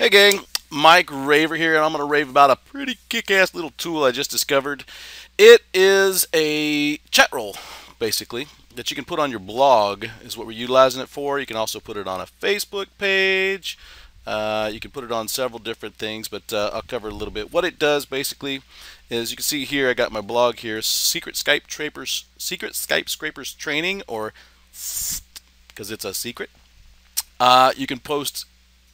Hey gang, Mike Raver here, and I'm going to rave about a pretty kick-ass little tool I just discovered. It is a chat roll, basically, that you can put on your blog is what we're utilizing it for. You can also put it on a Facebook page. Uh, you can put it on several different things, but uh, I'll cover a little bit. What it does basically is you can see here I got my blog here, Secret Skype Scrapers, Secret Skype Scrapers Training, or because it's a secret. Uh, you can post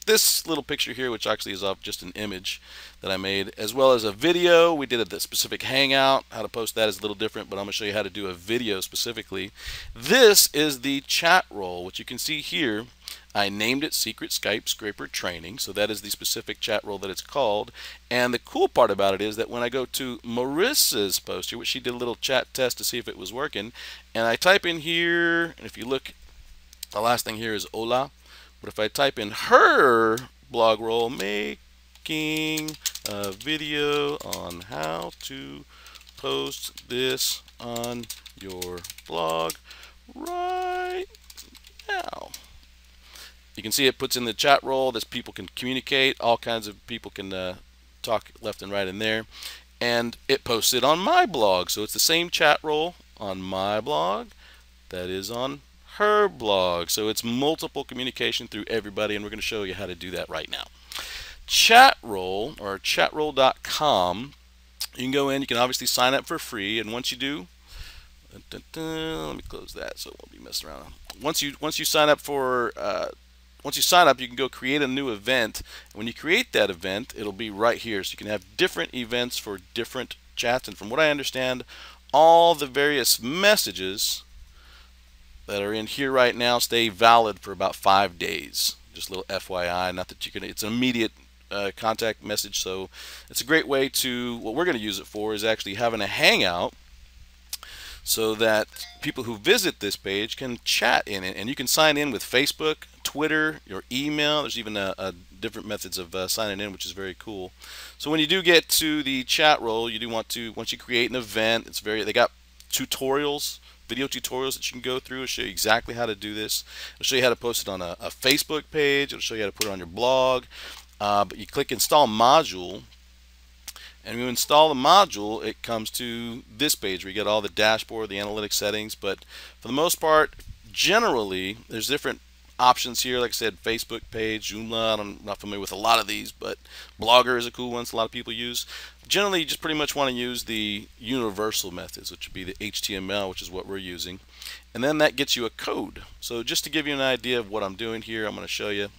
this little picture here, which actually is of just an image that I made, as well as a video. We did a specific hangout. How to post that is a little different, but I'm going to show you how to do a video specifically. This is the chat roll, which you can see here. I named it Secret Skype Scraper Training, so that is the specific chat roll that it's called. And the cool part about it is that when I go to Marissa's post here, which she did a little chat test to see if it was working, and I type in here, and if you look, the last thing here is hola. But if I type in her blog roll, making a video on how to post this on your blog right now. You can see it puts in the chat roll that people can communicate. All kinds of people can uh, talk left and right in there. And it posts it on my blog. So it's the same chat roll on my blog that is on her blog. So it's multiple communication through everybody, and we're going to show you how to do that right now. Chatroll or chatroll.com, you can go in, you can obviously sign up for free, and once you do, let me close that so it won't be messing around. Once you once you sign up for uh, once you sign up, you can go create a new event. When you create that event, it'll be right here. So you can have different events for different chats. And from what I understand, all the various messages that are in here right now stay valid for about five days. Just a little FYI, not that you can, it's an immediate uh, contact message, so it's a great way to, what we're going to use it for is actually having a hangout so that people who visit this page can chat in it. And you can sign in with Facebook, Twitter, your email. There's even a, a different methods of uh, signing in, which is very cool. So when you do get to the Chatroll, you do want to, once you create an event, it's very, they got tutorials video tutorials that you can go through. It'll show you exactly how to do this. It'll show you how to post it on a, a Facebook page. It'll show you how to put it on your blog. Uh, but you click install module and when you install the module it comes to this page where you get all the dashboard, the analytics settings but for the most part generally there's different options here. Like I said Facebook page, Joomla, I'm not familiar with a lot of these but Blogger is a cool one a lot of people use. Generally you just pretty much want to use the universal methods which would be the HTML which is what we're using. And then that gets you a code. So just to give you an idea of what I'm doing here I'm going to show you.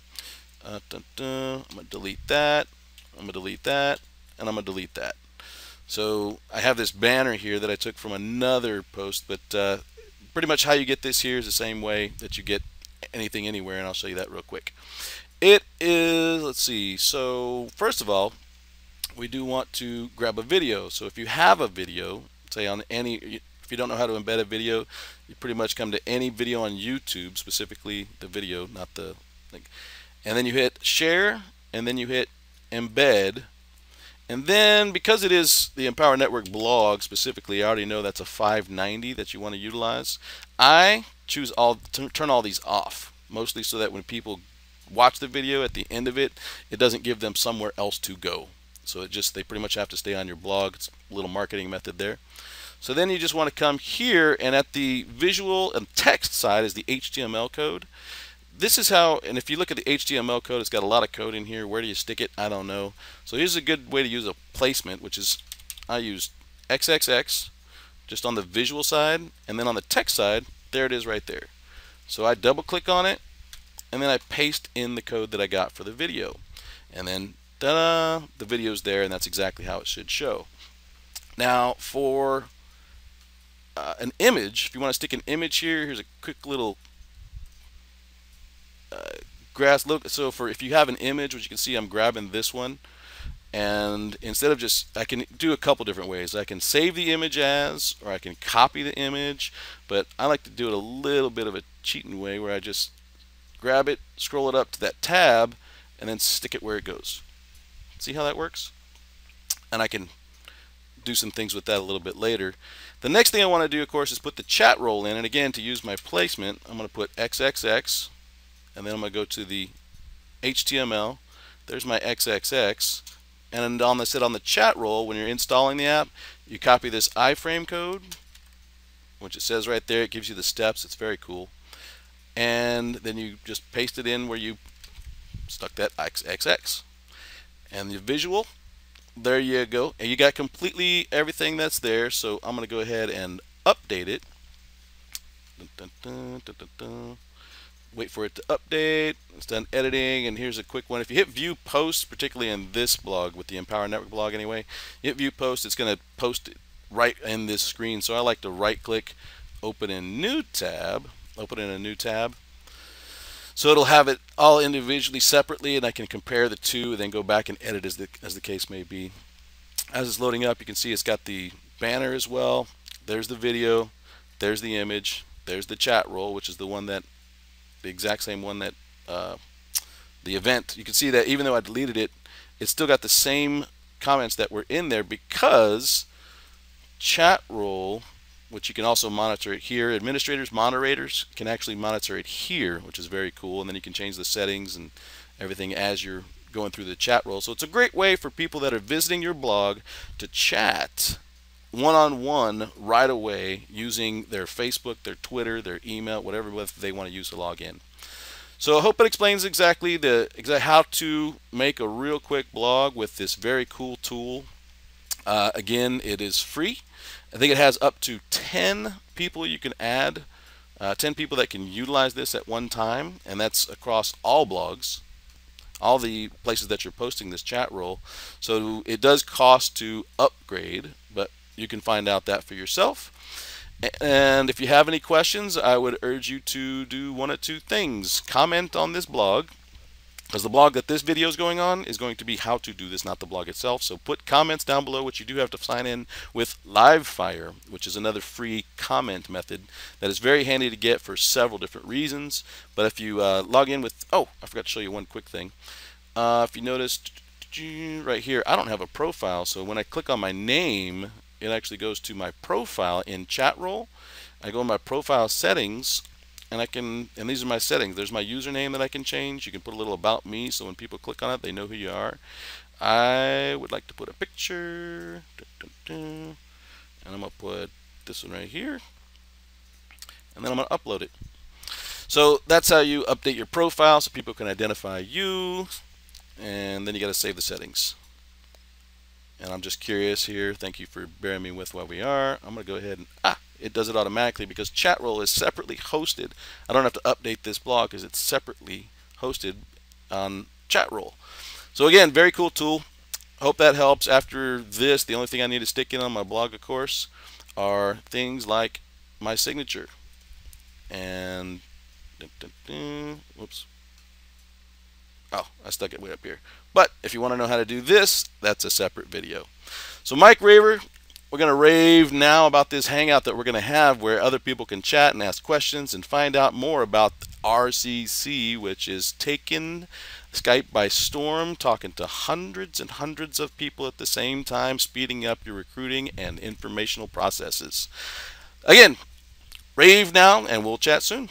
Uh, dun, dun, I'm going to delete that I'm going to delete that and I'm going to delete that. So I have this banner here that I took from another post but uh, pretty much how you get this here is the same way that you get anything anywhere and I'll show you that real quick it is let's see so first of all we do want to grab a video. So if you have a video, say on any, if you don't know how to embed a video, you pretty much come to any video on YouTube, specifically the video, not the link. And then you hit share, and then you hit embed. And then because it is the Empower Network blog specifically, I already know that's a 590 that you want to utilize. I choose all, turn all these off, mostly so that when people watch the video at the end of it, it doesn't give them somewhere else to go. So it just they pretty much have to stay on your blog. It's a little marketing method there. So then you just want to come here and at the visual and text side is the HTML code. This is how, and if you look at the HTML code, it's got a lot of code in here. Where do you stick it? I don't know. So here's a good way to use a placement, which is I use XXX just on the visual side, and then on the text side, there it is right there. So I double click on it, and then I paste in the code that I got for the video. And then Ta-da! The video's there, and that's exactly how it should show. Now, for uh, an image, if you want to stick an image here, here's a quick little uh, grass look. So for if you have an image, which you can see, I'm grabbing this one, and instead of just, I can do a couple different ways. I can save the image as, or I can copy the image, but I like to do it a little bit of a cheating way where I just grab it, scroll it up to that tab, and then stick it where it goes. See how that works? And I can do some things with that a little bit later. The next thing I want to do, of course, is put the chat roll in. And again, to use my placement, I'm going to put XXX, and then I'm going to go to the HTML, there's my XXX. And on the sit on the chat roll, when you're installing the app, you copy this iframe code, which it says right there. It gives you the steps. It's very cool. And then you just paste it in where you stuck that XXX. And the visual, there you go. And you got completely everything that's there. So I'm going to go ahead and update it. Dun, dun, dun, wait for it to update. It's done editing, and here's a quick one. If you hit View Post, particularly in this blog, with the Empower Network blog anyway, hit View Post, it's going to post it right in this screen. So I like to right-click, open in New tab, open in a new tab. So it'll have it all individually separately, and I can compare the two, and then go back and edit as the, as the case may be. As it's loading up, you can see it's got the banner as well. There's the video. There's the image. There's the chat roll, which is the one that the exact same one that uh, the event. You can see that even though I deleted it, it still got the same comments that were in there because chat roll, which you can also monitor it here. Administrators, moderators can actually monitor it here, which is very cool. And then you can change the settings and everything as you're going through the Chatroll. So it's a great way for people that are visiting your blog to chat one-on-one right away using their Facebook, their Twitter, their email, whatever they want to use to log in. So I hope it explains exactly the exact how to make a real quick blog with this very cool tool. Uh, again, it is free. I think it has up to 10 people you can add, uh, 10 people that can utilize this at one time, and that's across all blogs, all the places that you're posting this chat roll. So it does cost to upgrade, but you can find out that for yourself. And if you have any questions, I would urge you to do one of two things. Comment on this blog, because the blog that this video is going on is going to be how to do this, not the blog itself. So put comments down below, which you do have to sign in with Livefyre, which is another free comment method that is very handy to get for several different reasons. But if you uh, log in with, oh, I forgot to show you one quick thing. Uh, if you noticed right here, I don't have a profile, so when I click on my name, it actually goes to my profile in Chatroll. I go in my profile settings and I can and these are my settings. There's my username that I can change. You can put a little about me so when people click on it they know who you are. I would like to put a picture. And I'm gonna put this one right here. And then I'm gonna upload it. So that's how you update your profile so people can identify you. And then you got to save the settings and I'm just curious here. Thank you for bearing me with where we are. I'm going to go ahead and, ah, it does it automatically because Chatroll is separately hosted. I don't have to update this blog because it's separately hosted on Chatroll. So again, very cool tool. Hope that helps. After this, the only thing I need to stick in on my blog, of course, are things like my signature. And, dun, dun, dun, whoops. Oh, I stuck it way up here. But if you want to know how to do this, that's a separate video. So Mike Raver, we're going to rave now about this hangout that we're going to have where other people can chat and ask questions and find out more about RCC, which is taking Skype by storm, talking to hundreds and hundreds of people at the same time, speeding up your recruiting and informational processes. Again, rave now, and we'll chat soon.